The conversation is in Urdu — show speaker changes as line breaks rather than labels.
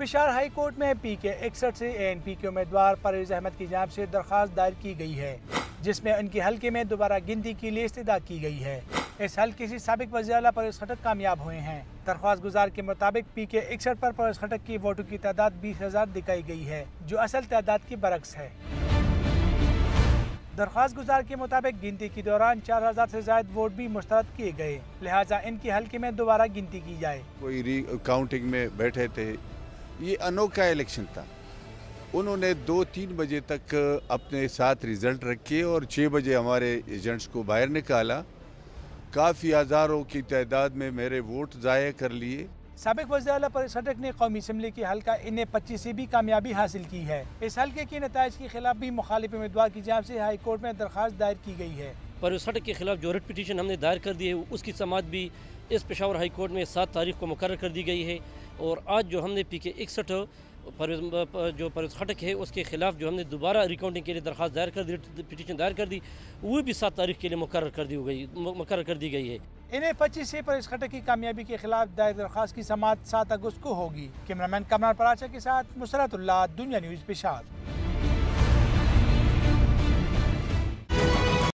پشار ہائی کورٹ میں پی کے اکسٹھ سے اے این پی کے امیدوار پرویز احمد کی جانب سے درخواست دائر کی گئی ہے، جس میں ان کے حلقے میں دوبارہ گنتی کے لیے استدا کی گئی ہے۔ اس حلقے سے سابق وزیر اعلیٰ پرویز خٹک کامیاب ہوئے ہیں۔ درخواست گزار کے مطابق پی کے اکسٹھ پر پرویز خٹک کی ووٹوں کی تعداد بیس ہزار دکھائی گئی ہے، جو اصل تعداد کی برعکس ہے۔ درخواست گزار کے مطابق گنتی کے دوران چار ہزار سے زائد ووٹ بھی مسترد کیے گئے، لہٰذا ان کے حلقے میں دوبارہ گنتی کی جائے۔
کوئی ری کاؤنٹنگ میں بیٹھے تھے۔ یہ انوکھا الیکشن تھا۔ انہوں نے دو تین بجے تک اپنے ساتھ ریزلٹ رکھے اور چھ بجے ہمارے ایجنٹس کو باہر نکالا۔ کافی ہزاروں کی تعداد میں میرے ووٹ ضائع کر لیے۔
سابق وزیر اعلیٰ پرویز نے قومی اسمبلی کی حلقہ ان پچیس سے بھی کامیابی حاصل کی ہے۔ اس حلقے کے نتائج کے خلاف بھی مخالف امیدوار کی جانب سے ہائی کورٹ میں درخواست دائر کی گئی ہے۔
پرویز خٹک کے خلاف جو ریٹ پٹیشن ہم نے دائر کر دی ہے، اس کی سماعت بھی اس پشاور ہائی کورٹ میں سات تاریخ کو مقرر کر دی گئی ہے۔ اور آج جو ہم نے پی کے اکسٹھ جو پرویز خٹک ہے، اس کے خلاف جو ہم نے دوبارہ ریکاؤنٹنگ کے لیے درخواست دائر کر دی پٹیشن دائر کر دی، وہ بھی سات تاریخ کے لیے مقرر کر دی گئی مقرر کر دی گئی ہے۔
انہیں پچیس سے پرویز خٹک کی کامیابی کے خلاف دائر درخواست کی سماعت سات اگست کو ہوگی۔ کیمرامین کمران پراچا کے ساتھ مسرت اللہ، دنیا نیوز پشاور